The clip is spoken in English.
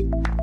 you